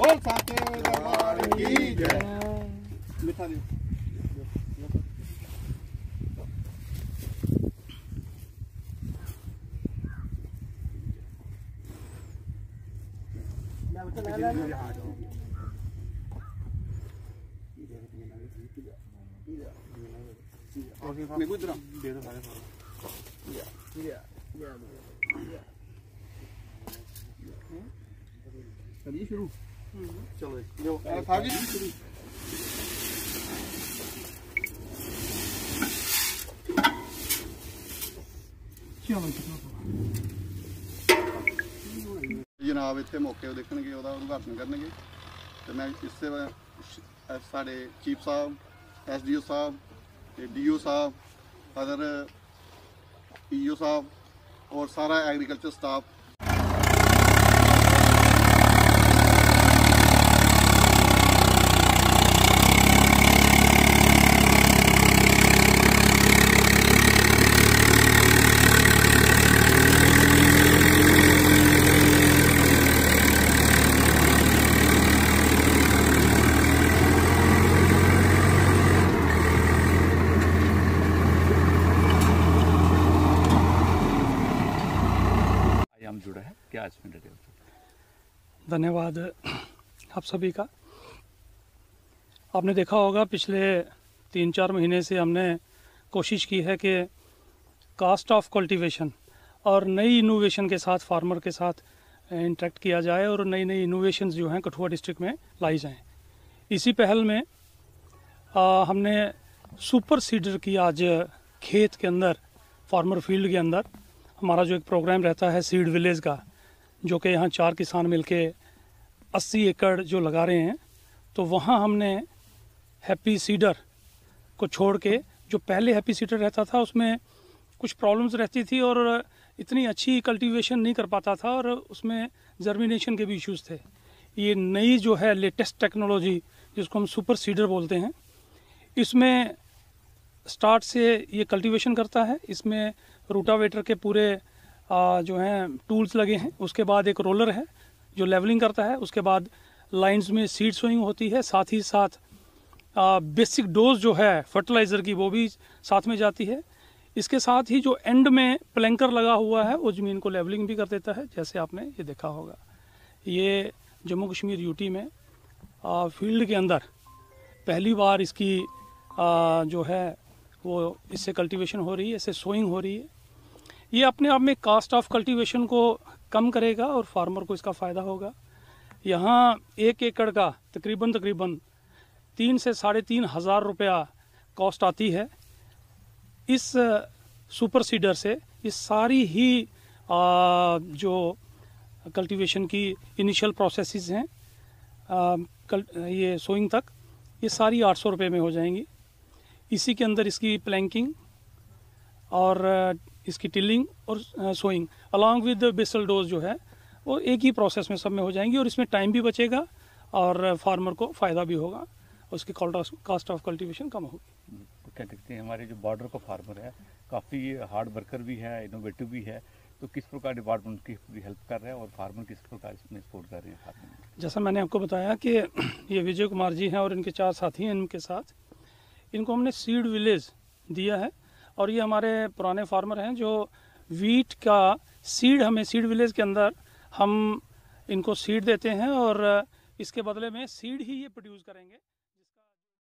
बोल साचे दरबार की जय मिठा दे शुरू। चलो जो खागी शुरू ਜਨਾਬ ਇੱਥੇ ਮੌਕੇ ਉਹ ਦੇਖਣਗੇ ਉਹਦਾ ਉਦਘਾਟਨ ਕਰਨਗੇ ਤੇ ਮੈਂ ਇਸੇ ਵਾ- ਸ਼- ਅਹ ਸਾਡੇ ਚੀਫ ਸਾਹਿਬ ਐਸਡੀਓ ਸਾਹਿਬ ਤੇ ਡੀਓ ਸਾਹਿਬ ਅਦਰ ਈਓ ਸਾਹਿਬ ਔਰ ਸਾਰਾ ਐਗਰੀਕਲਚਰ ਸਟਾਫ जुड़ा है? क्या आज इसमें डिटेल धन्यवाद आप सभी का। आपने देखा होगा पिछले तीन चार महीने से हमने कोशिश की है कि कास्ट ऑफ़ कल्टीवेशन और नई इनोवेशन के साथ फार्मर के साथ इंटरेक्ट किया जाए और नई नई इनोवेशन जो हैं कठुआ डिस्ट्रिक्ट में लाई जाएँ। इसी पहल में आ, हमने सुपर सीडर की आज खेत के अंदर फार्मर फ़ील्ड के अंदर हमारा जो एक प्रोग्राम रहता है सीड विलेज का, जो कि यहाँ चार किसान मिलके 80 एकड़ जो लगा रहे हैं तो वहाँ हमने हैप्पी सीडर को छोड़ के, जो पहले हैप्पी सीडर रहता था, उसमें कुछ प्रॉब्लम्स रहती थी और इतनी अच्छी कल्टीवेशन नहीं कर पाता था और उसमें जर्मिनेशन के भी इश्यूज़ थे। ये नई जो है लेटेस्ट टेक्नोलॉजी जिसको हम सुपर सीडर बोलते हैं, इसमें स्टार्ट से ये कल्टीवेशन करता है। इसमें रूटावेटर के पूरे आ, जो हैं टूल्स लगे हैं। उसके बाद एक रोलर है जो लेवलिंग करता है। उसके बाद लाइंस में सीड सोइंग होती है। साथ ही साथ आ, बेसिक डोज जो है फर्टिलाइज़र की वो भी साथ में जाती है। इसके साथ ही जो एंड में प्लैंकर लगा हुआ है वो ज़मीन को लेवलिंग भी कर देता है जैसे आपने ये देखा होगा। ये जम्मू कश्मीर यूटी में आ, फ़ील्ड के अंदर पहली बार इसकी आ, जो है वो इससे कल्टीवेशन हो रही है इससे सोइंग हो रही है। ये अपने आप में कास्ट ऑफ़ कल्टीवेशन को कम करेगा और फार्मर को इसका फ़ायदा होगा। यहाँ एक एकड़ का तकरीबन तकरीबन तीन से साढ़े तीन हज़ार रुपया कॉस्ट आती है। इस सुपर सीडर से ये सारी ही आ, जो कल्टीवेशन की इनिशियल प्रोसेसेस हैं आ, कल, ये सोइंग तक ये सारी आठ सौ रुपये में हो जाएँगी। इसी के अंदर इसकी प्लैंकिंग और इसकी टिलिंग और sowing along with basal dose जो है वो एक ही प्रोसेस में सब में हो जाएँगी और इसमें टाइम भी बचेगा और फार्मर को फ़ायदा भी होगा उसकी कास्ट ऑफ़ कल्टीवेशन कम होगी। तो क्या देखते हैं हमारे जो बॉर्डर का फार्मर है काफ़ी हार्ड वर्कर भी है इनोवेटिव भी है तो किस प्रकार डिपार्टमेंट की पूरी हेल्प कर रहे हैं और फार्मर किस प्रकार इसमें सपोर्ट कर रहे हैं जैसा मैंने आपको बताया कि ये विजय कुमार जी हैं और इनके चार साथी हैं इनके साथ। इनको हमने सीड विलेज दिया है और ये हमारे पुराने फार्मर हैं जो वीट का सीड हमें सीड विलेज के अंदर हम इनको सीड देते हैं और इसके बदले में सीड ही ये प्रोड्यूस करेंगे।